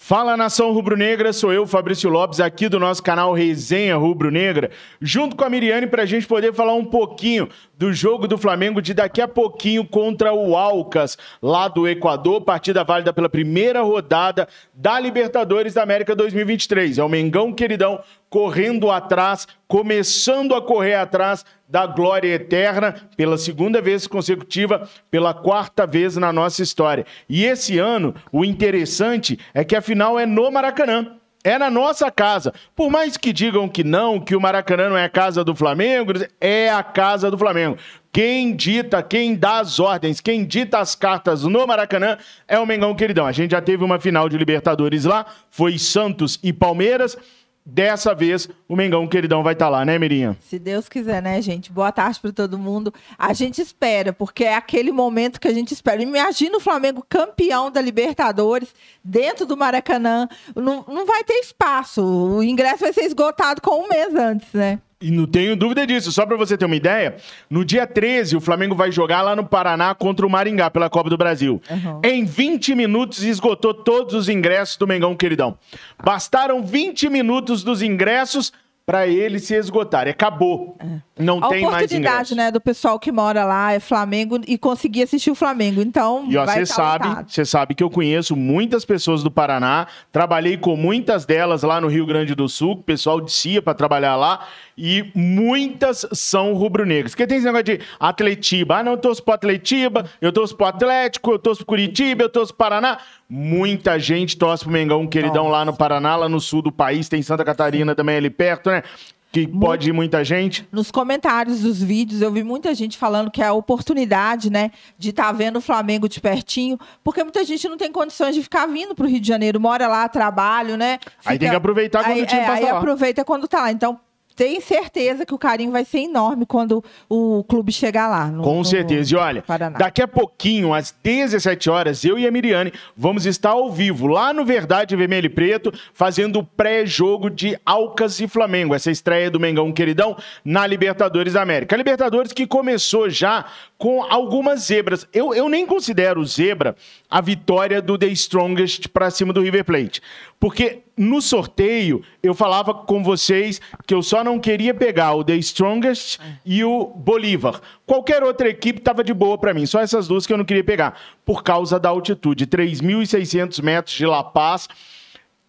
Fala nação rubro-negra, sou eu, Fabrício Lopes, aqui do nosso canal Resenha Rubro-Negra, junto com a Miriane para a gente poder falar um pouquinho do jogo do Flamengo de daqui a pouquinho contra o Alcas, lá do Equador, partida válida pela primeira rodada da Libertadores da América 2023. É o Mengão queridão correndo atrás, começando a correr atrás da glória eterna pela segunda vez consecutiva, pela quarta vez na nossa história. E esse ano, o interessante é que a final é no Maracanã. É na nossa casa. Por mais que digam que não, que o Maracanã não é a casa do Flamengo, é a casa do Flamengo. Quem dita, quem dá as ordens, quem dita as cartas no Maracanã é o Mengão Queridão. A gente já teve uma final de Libertadores lá, foi Santos e Palmeiras. Dessa vez, o Mengão queridão vai estar tá lá, né, Mirinha? Se Deus quiser, né, gente? Boa tarde para todo mundo. A gente espera, porque é aquele momento que a gente espera. Imagina o Flamengo campeão da Libertadores dentro do Maracanã. Não, não vai ter espaço. O ingresso vai ser esgotado com um mês antes, né? E não tenho dúvida disso. Só para você ter uma ideia, no dia 13 o Flamengo vai jogar lá no Paraná contra o Maringá pela Copa do Brasil. Uhum. Em 20 minutos esgotou todos os ingressos do Mengão Queridão. Bastaram 20 minutos dos ingressos para ele se esgotar. Acabou. É. Não a tem mais ingresso. né, do pessoal que mora lá é Flamengo e conseguir assistir o Flamengo. Então, e você sabe, você sabe que eu conheço muitas pessoas do Paraná, trabalhei com muitas delas lá no Rio Grande do Sul, o pessoal descia para trabalhar lá e muitas são rubro-negras. Porque tem esse negócio de Atletiba. Ah, não, eu torço pro Atletiba, eu torço pro Atlético, eu torço pro Curitiba, eu torço pro Paraná. Muita gente torce pro Mengão, queridão, Nossa. lá no Paraná, lá no sul do país. Tem Santa Catarina também ali perto, né? que pode ir muita gente. Nos comentários dos vídeos, eu vi muita gente falando que é a oportunidade, né, de estar tá vendo o Flamengo de pertinho, porque muita gente não tem condições de ficar vindo para o Rio de Janeiro, mora lá, trabalho, né? Fica... Aí tem que aproveitar quando aí, o time é, passa aí lá. aproveita quando tá lá. Então, tenho certeza que o carinho vai ser enorme quando o clube chegar lá. No, Com certeza. No e olha, Paraná. daqui a pouquinho, às 17 horas, eu e a Miriane vamos estar ao vivo lá no Verdade Vermelho e Preto, fazendo o pré-jogo de Alcas e Flamengo. Essa estreia do Mengão Queridão na Libertadores da América. A Libertadores que começou já com algumas zebras. Eu, eu nem considero zebra a vitória do The Strongest para cima do River Plate. Porque no sorteio eu falava com vocês que eu só não queria pegar o The Strongest e o Bolívar. Qualquer outra equipe estava de boa para mim, só essas duas que eu não queria pegar, por causa da altitude 3.600 metros de La Paz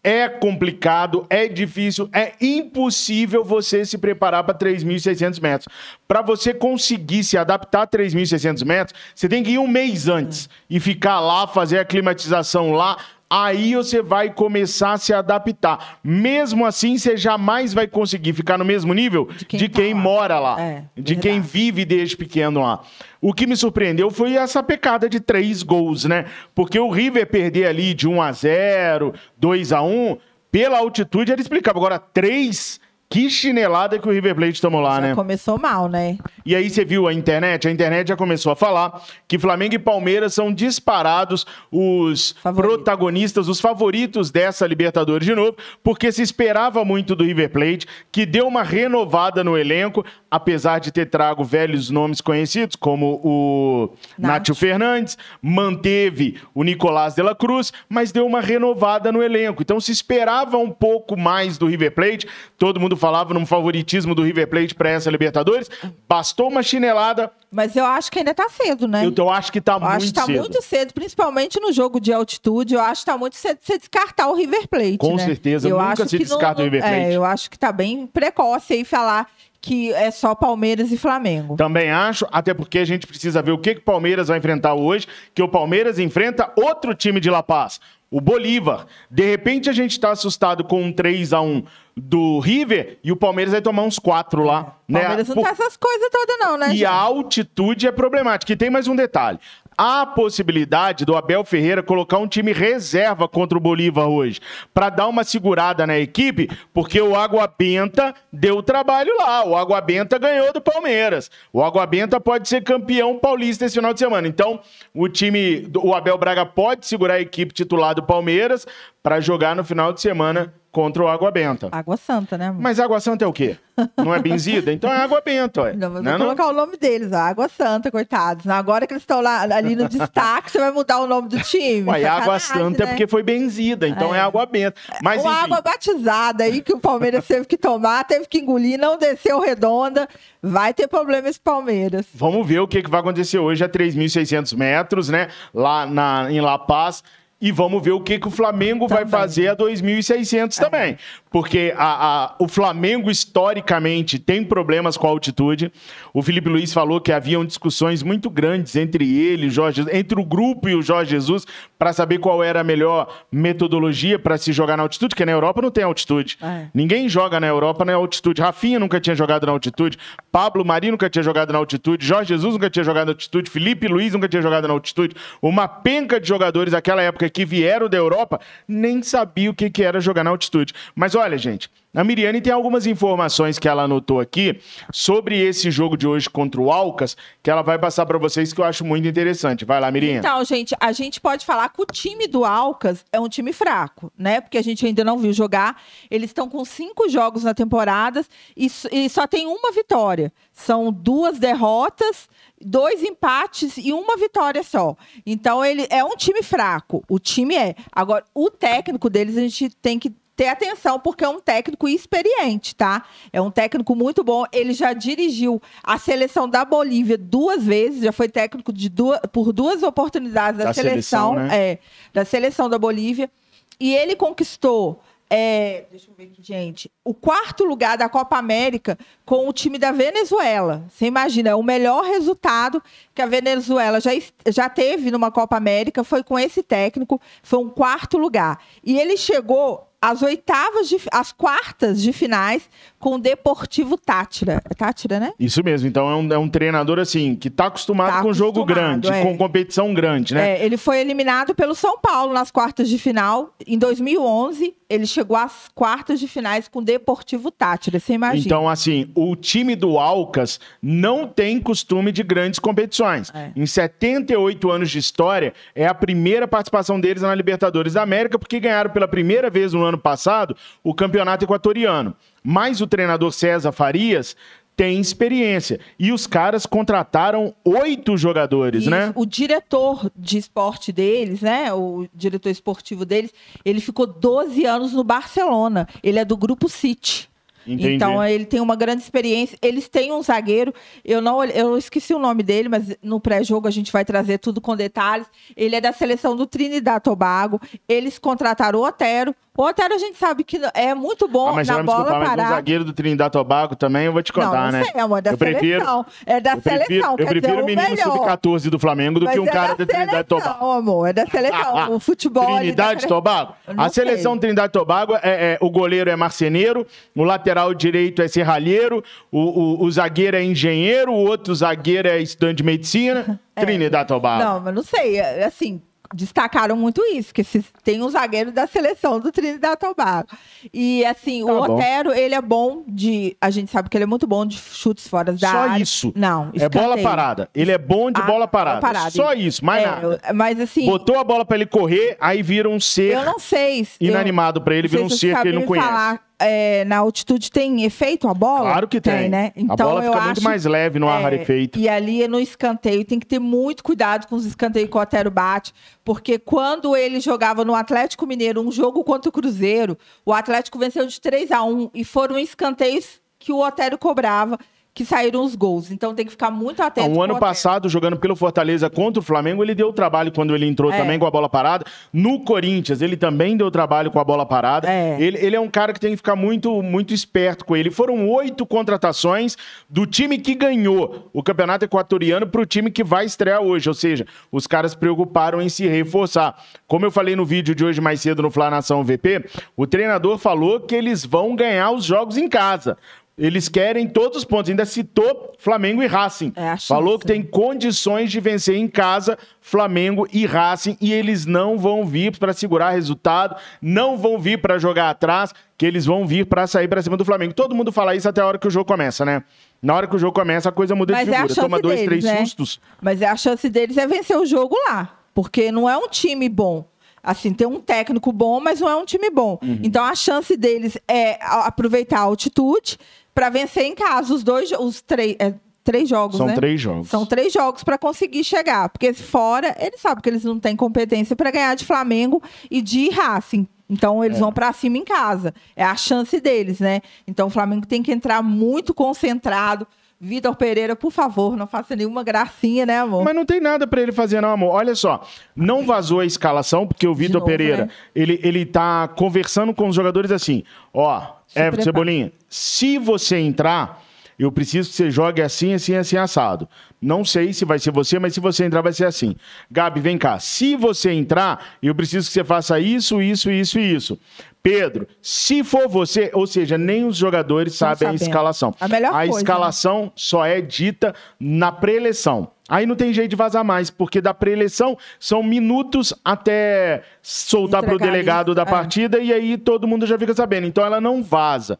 é complicado, é difícil, é impossível você se preparar para 3.600 metros. Para você conseguir se adaptar a 3.600 metros, você tem que ir um mês antes e ficar lá, fazer a climatização lá, aí você vai começar a se adaptar. Mesmo assim, você jamais vai conseguir ficar no mesmo nível de quem, de quem tá mora lá, é, de verdade. quem vive desde pequeno lá. O que me surpreendeu foi essa pecada de três gols, né? Porque o River perder ali de 1 a 0, 2 a 1, pela altitude era explicável. Agora, três que chinelada que o River Plate tomou lá, já né? Começou mal, né? E aí você viu a internet? A internet já começou a falar que Flamengo e Palmeiras são disparados os Favorito. protagonistas, os favoritos dessa Libertadores de novo, porque se esperava muito do River Plate, que deu uma renovada no elenco, apesar de ter trago velhos nomes conhecidos, como o Nacho Fernandes, manteve o Nicolás de la Cruz, mas deu uma renovada no elenco. Então se esperava um pouco mais do River Plate. Todo mundo falava num favoritismo do River Plate para essa Libertadores. Bastou uma chinelada. Mas eu acho que ainda tá cedo, né? Eu, eu acho que tá eu muito acho que tá cedo. muito cedo, principalmente no jogo de altitude. Eu acho que tá muito cedo você descartar o River Plate. Com né? certeza, eu nunca se descarta não, o River Plate. É, eu acho que tá bem precoce aí falar que é só Palmeiras e Flamengo. Também acho, até porque a gente precisa ver o que o Palmeiras vai enfrentar hoje, que o Palmeiras enfrenta outro time de La Paz, o Bolívar. De repente a gente está assustado com um 3 a 1 do River e o Palmeiras vai tomar uns 4 lá. É. Né? Palmeiras não Por... tem essas coisas todas não, né? E gente? a altitude é problemática. E tem mais um detalhe há a possibilidade do Abel Ferreira colocar um time reserva contra o Bolívar hoje, para dar uma segurada na equipe, porque o Água Benta deu trabalho lá. O Água Benta ganhou do Palmeiras. O Água Benta pode ser campeão paulista esse final de semana. Então, o time, o Abel Braga pode segurar a equipe titular do Palmeiras para jogar no final de semana contra o Água Benta. Água Santa, né? Amor? Mas Água Santa é o quê? Não é benzida? Então é Água Benta, ué. Não, mas Não é vou não? colocar o nome deles, ó, Água Santa, coitados. Agora que eles estão lá ali no destaque, você vai mudar o nome do time. Ué, Água Santa é né? porque foi benzida, então é, É. Água Benta. Mas Uma enfim, água batizada aí que o Palmeiras teve que tomar, teve que engolir, não desceu redonda. Vai ter problema esse Palmeiras. Vamos ver o que, que vai acontecer hoje a 3.600 metros, né? Lá na, em La Paz. E vamos ver o que, que o Flamengo vai Também. fazer a 2.600 também. Porque a, a- o Flamengo, historicamente, tem problemas com a altitude. O Felipe Luiz falou que haviam discussões muito grandes entre ele, Jorge, entre o grupo e o Jorge Jesus, para saber qual era a melhor metodologia para se jogar na altitude, porque na Europa não tem altitude. É. Ninguém joga na Europa na altitude. Rafinha nunca tinha jogado na altitude. Pablo Mari nunca tinha jogado na altitude. Jorge Jesus nunca tinha jogado na altitude. Felipe Luiz nunca tinha jogado na altitude. Uma penca de jogadores daquela época que vieram da Europa nem sabia o que, que era jogar na altitude. Mas olha, gente, a Miriane tem algumas informações que ela anotou aqui sobre esse jogo de hoje contra o Alcas, que ela vai passar para vocês que eu acho muito interessante. Vai lá, Miriane. Então, gente, a gente pode falar que o time do Alcas é um time fraco, né? Porque a gente ainda não viu jogar. Eles estão com cinco jogos na temporada e, e só tem uma vitória. São duas derrotas, dois empates e uma vitória só. Então, ele é um time fraco. O time é. Agora, o técnico deles a gente tem que ter atenção, porque é um técnico experiente, tá? É um técnico muito bom. Ele já dirigiu a seleção da Bolívia duas vezes, já foi técnico de duas, por duas oportunidades da, Da seleção, seleção, né? é, da seleção da Bolívia. E ele conquistou. é, deixa eu ver aqui, gente. O quarto lugar da Copa América com o time da Venezuela. Você imagina, é o melhor resultado que a Venezuela já, já teve numa Copa América foi com esse técnico. Foi um quarto lugar. E ele chegou às oitavas, de, às quartas de finais com o Deportivo Tátira. É Tátira, né? Isso mesmo, então é um, é um treinador assim, que tá acostumado Tá com jogo acostumado, grande, é. com competição grande, né? É, ele foi eliminado pelo São Paulo nas quartas de final. Em 2011, ele chegou às quartas de finais com o Deportivo Tátira. Você imagina. Então, assim, o time do Alcas não tem costume de grandes competições. É. Em 78 anos de história, é a primeira participação deles na Libertadores da América, porque ganharam pela primeira vez no ano passado o campeonato equatoriano. Mas o treinador César Farias tem experiência. E os caras contrataram oito jogadores, Isso, né? O diretor de esporte deles, né? O diretor esportivo deles, ele ficou 12 anos no Barcelona. Ele é do grupo City. Entendi. Então ele tem uma grande experiência. Eles têm um zagueiro, eu não eu esqueci o nome dele, mas no pré-jogo a gente vai trazer tudo com detalhes. Ele é da seleção do Trinidad Tobago. Eles contrataram o Otero. O Otero a gente sabe que é muito bom Ah, mas na bola desculpar, mas um parada. zagueiro do Trindade Tobago também, eu vou te contar, não, não né? sei, amor, é da eu prefiro, seleção. É da eu prefiro, seleção, eu prefiro o menino melhor. sub-14 do Flamengo do Mas que um é cara da do Trindade Tobago. amor, é da seleção. o futebol da sele- Tobago? A seleção sei. Trindade e Tobago, é, é- o goleiro é marceneiro, o lateral direito é serralheiro, o, o- o zagueiro é engenheiro, o outro zagueiro é estudante de medicina. Trinidade e Tobago. Não, mas não sei, é, assim, destacaram muito isso, que se- tem um zagueiro da seleção do Trinidad e Tobago. E assim, Tá o bom. Otero, ele é bom de, a gente sabe que ele é muito bom de chutes fora da Só área. isso. Não, É bola escanteio. parada. Ele é bom de Ah, bola parada. parada. Só isso, mais É, nada. Mas assim, Botou a bola pra ele correr, aí vira um ser eu não sei. se- inanimado pra ele, vira um ser que ele não conhece. falar, é, na altitude tem efeito a bola? Claro que tem. né? a Então bola eu fica muito acho mais leve no ar É, rarefeito. E ali no escanteio tem que ter muito cuidado com os escanteios que o Otero bate, porque quando ele jogava no Atlético Mineiro um jogo contra o Cruzeiro, o Atlético venceu de 3 a 1 e foram escanteios que o Otero cobrava que saíram os gols. Então tem que ficar muito Ah, atento. um com ano o passado, jogando pelo Fortaleza contra o Flamengo, ele deu trabalho quando ele entrou É. também com a bola parada. No Corinthians, ele também deu trabalho com a bola parada. É. Ele, ele é um cara que tem que ficar muito, muito esperto com ele. Foram oito contratações do time que ganhou o Campeonato Equatoriano para o time que vai estrear hoje. Ou seja, os caras preocuparam em se reforçar. Como eu falei no vídeo de hoje mais cedo no Flá Nação VP, o treinador falou que eles vão ganhar os jogos em casa. Eles querem todos os pontos. Ainda citou Flamengo e Racing. É Falou que tem condições de vencer em casa Flamengo e Racing e eles não vão vir para segurar resultado, não vão vir para jogar atrás, que eles vão vir para sair para cima do Flamengo. Todo mundo fala isso até a hora que o jogo começa, né? Na hora que o jogo começa, a coisa muda Mas de é figura. chance Toma dois, deles, três né? sustos. Mas a chance deles é vencer o jogo lá. Porque não é um time bom. Assim, tem um técnico bom, mas não é um time bom. Uhum. Então a chance deles é aproveitar a altitude para vencer em casa os dois, os três, é, três jogos, São né? três jogos. São três jogos para conseguir chegar, porque fora eles sabem que eles não têm competência para ganhar de Flamengo e de Racing. Então eles é. vão para cima em casa. É a chance deles, né? Então o Flamengo tem que entrar muito concentrado. Vitor Pereira, por favor, não faça nenhuma gracinha, né, amor? Mas não tem nada para ele fazer, não, amor. Olha só, não vazou a escalação, porque o Vitor Pereira, né? ele, ele tá conversando com os jogadores assim, ó, Everton Cebolinha, se você entrar, eu preciso que você jogue assim, assim, assim, assado. Não sei se vai ser você, mas se você entrar, vai ser assim. Gabi, vem cá. Se você entrar, eu preciso que você faça isso, isso, isso e isso. Pedro, se for você, ou seja, nem os jogadores sabem sabendo. a escalação. A melhor A coisa, né? escalação né? só é dita na pré-eleição. Aí não tem jeito de vazar mais, porque da pré-eleição são minutos até soltar para o delegado da é. partida e aí todo mundo já fica sabendo. Então ela não vaza.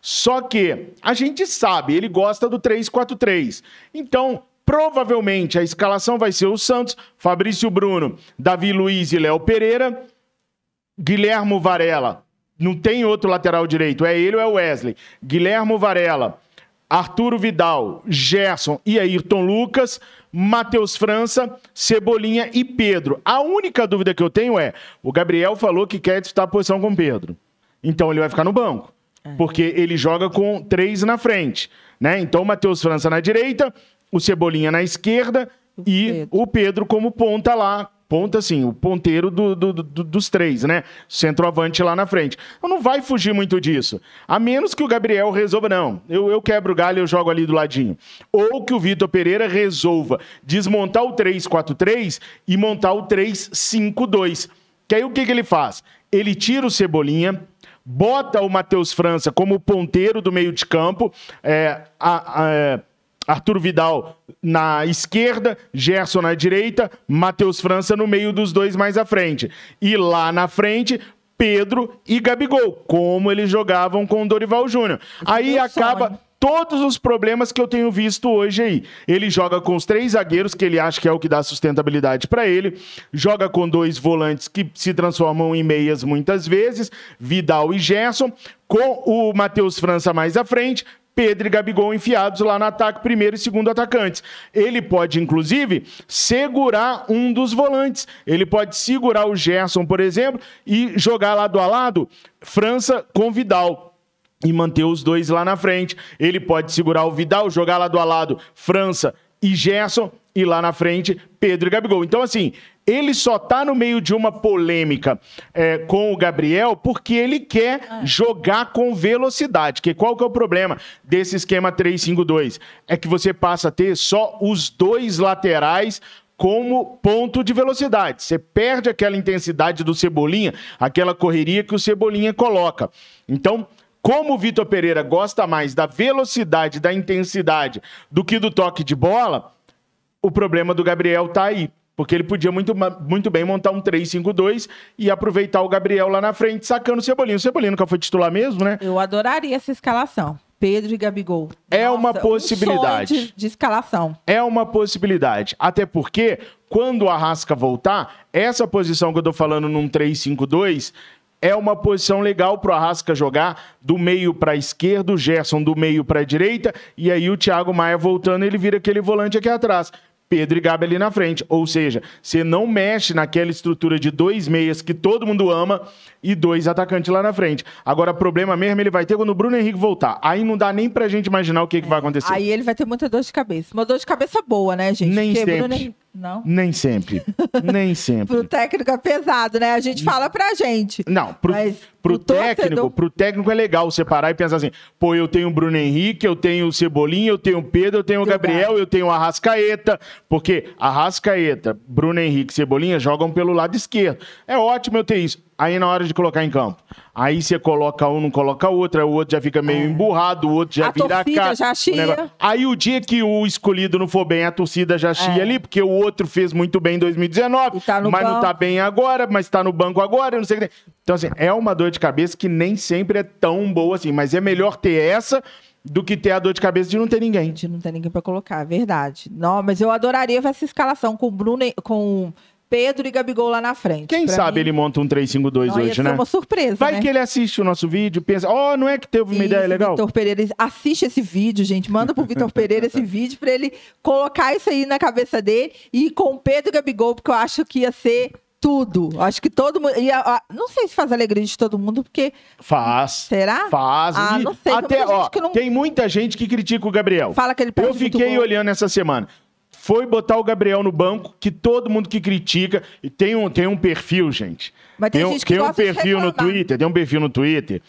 Só que a gente sabe, ele gosta do 3-4-3. Então, provavelmente a escalação vai ser o Santos, Fabrício Bruno, Davi Luiz e Léo Pereira, Guilhermo Varela. Não tem outro lateral direito, é ele ou é o Wesley. Guilhermo Varela, Arturo Vidal, Gerson e Ayrton Lucas, Matheus França, Cebolinha e Pedro. A única dúvida que eu tenho é: o Gabriel falou que quer disputar a posição com o Pedro. Então ele vai ficar no banco. É. Porque ele joga com três na frente. Né? Então, o Matheus França na direita, o Cebolinha na esquerda e Pedro. o Pedro como ponta lá. Ponta, assim, o ponteiro do, do, do, dos três, né? Centroavante lá na frente. Então, não vai fugir muito disso. A menos que o Gabriel resolva, não. Eu, eu quebro o galho e eu jogo ali do ladinho. Ou que o Vitor Pereira resolva desmontar o 3-4-3 e montar o 3-5-2. Que aí o que, que ele faz? Ele tira o Cebolinha, bota o Matheus França como ponteiro do meio de campo, é, a, a, é, Arthur Vidal na esquerda, Gerson na direita, Matheus França no meio dos dois mais à frente. E lá na frente, Pedro e Gabigol, como eles jogavam com o Dorival Júnior. Aí acaba. Sonho todos os problemas que eu tenho visto hoje aí. Ele joga com os três zagueiros, que ele acha que é o que dá sustentabilidade para ele, joga com dois volantes que se transformam em meias muitas vezes, Vidal e Gerson, com o Matheus França mais à frente, Pedro e Gabigol enfiados lá no ataque, primeiro e segundo atacantes. Ele pode, inclusive, segurar um dos volantes. Ele pode segurar o Gerson, por exemplo, e jogar lado a lado França com Vidal e manter os dois lá na frente. Ele pode segurar o Vidal, jogar lado a lado França e Gerson e lá na frente Pedro e Gabigol. Então, assim, ele só tá no meio de uma polêmica é, com o Gabriel porque ele quer ah. jogar com velocidade. Que qual que é o problema desse esquema 3-5-2? É que você passa a ter só os dois laterais como ponto de velocidade. Você perde aquela intensidade do Cebolinha, aquela correria que o Cebolinha coloca. Então, como o Vitor Pereira gosta mais da velocidade, da intensidade do que do toque de bola, o problema do Gabriel tá aí. Porque ele podia muito, muito bem montar um 3-5-2 e aproveitar o Gabriel lá na frente, sacando o Cebolinha. O Cebolinha nunca foi titular mesmo, né? Eu adoraria essa escalação. Pedro e Gabigol. É Nossa, uma possibilidade. Um de, de, escalação. É uma possibilidade. Até porque, quando o Arrasca voltar, essa posição que eu tô falando num 3-5-2 é uma posição legal para o Arrasca jogar do meio para a esquerda, o Gerson do meio para a direita, e aí o Thiago Maia voltando, ele vira aquele volante aqui atrás. Pedro e Gabi ali na frente. Ou seja, você não mexe naquela estrutura de dois meias que todo mundo ama e dois atacantes lá na frente. Agora, problema mesmo ele vai ter quando o Bruno Henrique voltar. Aí não dá nem pra gente imaginar o que, que vai acontecer. Aí ele vai ter muita dor de cabeça. Uma dor de cabeça boa, né, gente? Nem Porque sempre. Bruno... Não? Nem sempre. Nem sempre. pro técnico é pesado, né? A gente fala pra gente. Não, pro, mas pro, técnico, torcedor... pro técnico é legal separar e pensar assim: pô, eu tenho o Bruno Henrique, eu tenho o Cebolinha, eu tenho o Pedro, eu tenho o Gabriel, eu tenho o Arrascaeta. Porque Arrascaeta, Bruno Henrique e Cebolinha jogam pelo lado esquerdo. É ótimo eu ter isso. Aí na hora de colocar em campo, aí você coloca um, não coloca outro, o outro já fica meio é. emburrado, o outro já a vira a cara. Já chia. Aí o dia que o escolhido não for bem, a torcida já chia é. ali, porque o outro fez muito bem em 2019, tá mas banco. não tá bem agora, mas tá no banco agora, não sei o que. Então, assim, é uma dor de cabeça que nem sempre é tão boa assim, mas é melhor ter essa do que ter a dor de cabeça de não ter ninguém. De não ter ninguém para colocar, é verdade. Não, mas eu adoraria essa escalação com o Bruno, com Pedro e Gabigol lá na frente. Quem Pra sabe mim, ele monta um 352 não, hoje, né? uma surpresa, Vai né? que ele assiste o nosso vídeo, pensa, ó, não é que teve uma ideia Isso, legal? Vitor Pereira, assiste esse vídeo, gente. Manda pro Vitor Pereira esse vídeo pra ele colocar isso aí na cabeça dele e ir com Pedro e Gabigol, porque eu acho que ia ser tudo. Acho que todo mundo. Ah, não sei se faz alegria de todo mundo, porque. Faz. Será? Faz. Ah, E não sei, tem Até, muita ó, gente que não- tem muita gente que critica o Gabriel. Fala que ele perde Eu fiquei olhando essa semana. Foi botar o Gabriel no banco, que todo mundo que critica. E tem um, tem um perfil, gente. Mas tem um, gente que tem um perfil no. Twitter, tem um perfil no Twitter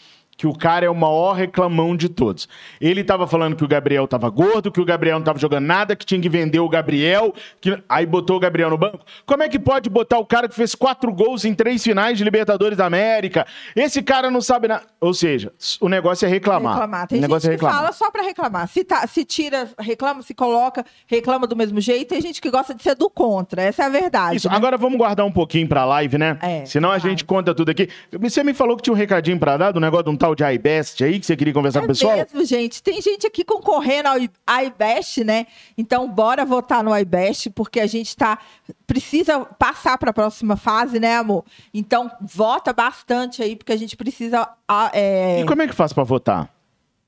que o cara é o maior reclamão de todos. Ele tava falando que o Gabriel tava gordo, que o Gabriel não tava jogando nada, que tinha que vender o Gabriel, que... aí botou o Gabriel no banco. Como é que pode botar o cara que fez quatro gols em três finais de Libertadores da América? Esse cara não sabe nada. Ou seja, o negócio é reclamar. reclamar. Tem o negócio gente é que reclamar. fala só pra reclamar. Se, tá- se tira, reclama, se coloca, reclama do mesmo jeito. Tem gente que gosta de ser do contra. Essa é a verdade. Isso, né? agora vamos guardar um pouquinho pra live, né? É, Senão a vai. gente conta tudo aqui. Você me falou que tinha um recadinho pra dar do negócio de um tal de iBest aí, que você queria conversar É com o pessoal? mesmo, gente. Tem gente aqui concorrendo ao iBest, né? Então, bora votar no iBest, porque a gente tá precisa passar para a próxima fase, né, amor? Então, vota bastante aí, porque a gente precisa. é... E como é que faz pra votar?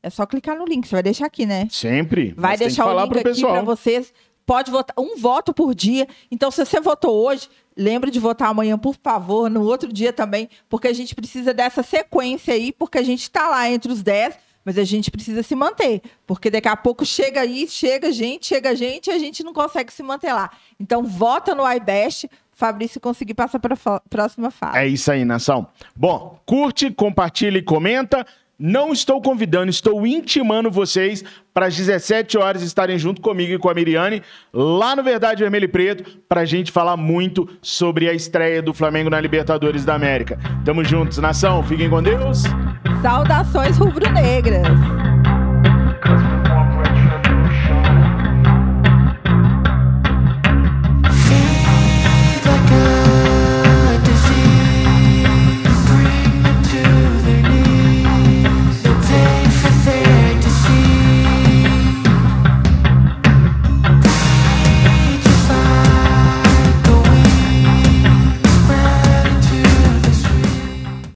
é só clicar no link, você vai deixar aqui, né? Sempre. Vai Mas deixar o link aqui para vocês. Pode votar um voto por dia. Então, se você votou hoje, lembre de votar amanhã, por favor, no outro dia também, porque a gente precisa dessa sequência aí, porque a gente está lá entre os 10, mas a gente precisa se manter, porque daqui a pouco chega aí, chega gente, chega gente, e a gente não consegue se manter lá. Então, vota no iBest, Fabrício conseguir passar para a próxima fase. É isso aí, nação. Bom, curte, compartilha e comenta. Não estou convidando, estou intimando vocês para às 17 horas estarem junto comigo e com a Miriane lá no Verdade Vermelho e Preto para a gente falar muito sobre a estreia do Flamengo na Libertadores da América. Tamo juntos, nação. Fiquem com Deus. Saudações rubro-negras!